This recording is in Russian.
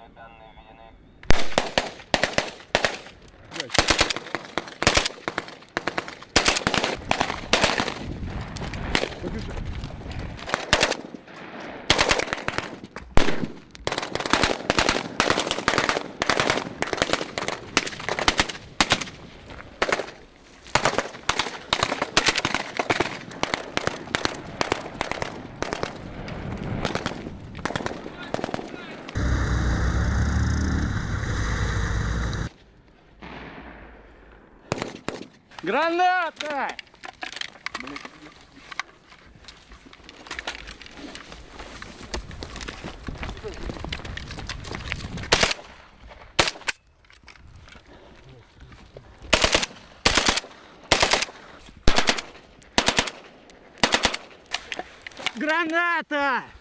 Маршрутные данные введены. Побежи. Граната! Граната!